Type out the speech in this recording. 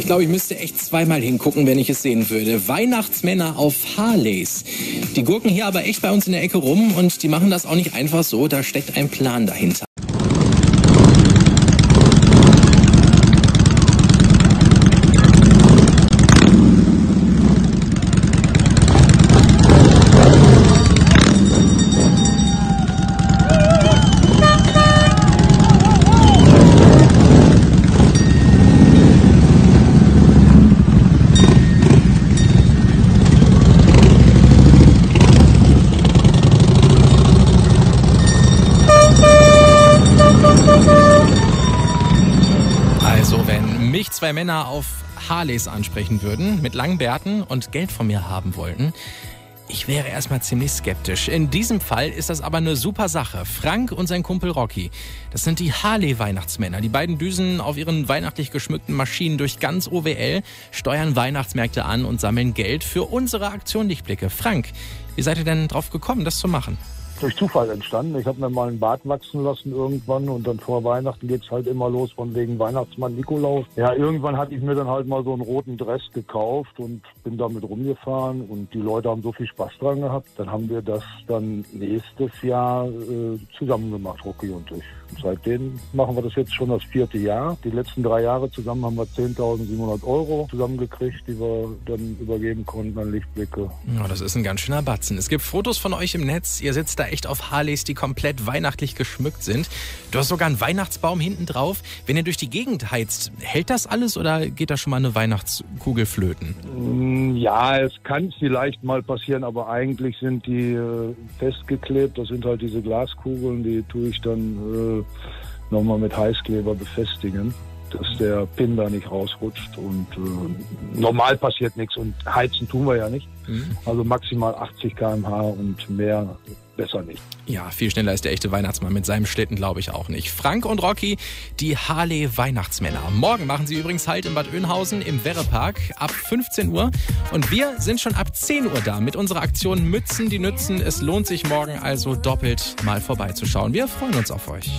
ich glaube, ich müsste echt zweimal hingucken, wenn ich es sehen würde. Weihnachtsmänner auf Harleys. Die gurken hier aber echt bei uns in der Ecke rum und die machen das auch nicht einfach so. Da steckt ein Plan dahinter. Also, wenn mich zwei Männer auf Harleys ansprechen würden, mit langen Bärten und Geld von mir haben wollten, ich wäre erstmal ziemlich skeptisch. In diesem Fall ist das aber eine super Sache. Frank und sein Kumpel Rocky, das sind die Harley-Weihnachtsmänner. Die beiden düsen auf ihren weihnachtlich geschmückten Maschinen durch ganz OWL, steuern Weihnachtsmärkte an und sammeln Geld für unsere Aktion Lichtblicke. Frank, wie seid ihr denn drauf gekommen, das zu machen? Durch Zufall entstanden. Ich habe mir mal einen Bart wachsen lassen irgendwann und dann vor Weihnachten geht's halt immer los von wegen Weihnachtsmann Nikolaus. Ja, irgendwann hatte ich mir dann halt mal so einen roten Dress gekauft und bin damit rumgefahren und die Leute haben so viel Spaß dran gehabt. Dann haben wir das dann nächstes Jahr äh, zusammen gemacht, Rocky und ich. Und seitdem machen wir das jetzt schon das vierte Jahr. Die letzten drei Jahre zusammen haben wir 10.700 Euro zusammengekriegt, die wir dann übergeben konnten an Lichtblicke. Ja, das ist ein ganz schöner Batzen. Es gibt Fotos von euch im Netz. Ihr sitzt da echt auf Harleys, die komplett weihnachtlich geschmückt sind. Du hast sogar einen Weihnachtsbaum hinten drauf. Wenn ihr durch die Gegend heizt, hält das alles oder geht da schon mal eine Weihnachtskugel flöten? Mm, Ja, es kann vielleicht mal passieren, aber eigentlich sind die äh, festgeklebt. Das sind halt diese Glaskugeln, die tue ich dann äh, nochmal mit Heißkleber befestigen, dass der Pin da nicht rausrutscht. Und äh, normal passiert nichts und heizen tun wir ja nicht. Also maximal 80 km/h und mehr besser nicht. Ja, viel schneller ist der echte Weihnachtsmann mit seinem Schlitten, glaube ich auch nicht. Frank und Rocky, die Harley Weihnachtsmänner. Morgen machen sie übrigens halt in Bad Oeynhausen im Werrepark ab 15 Uhr. Und wir sind schon ab 10 Uhr da mit unserer Aktion Mützen, die nützen. Es lohnt sich morgen also doppelt mal vorbeizuschauen. Wir freuen uns auf euch.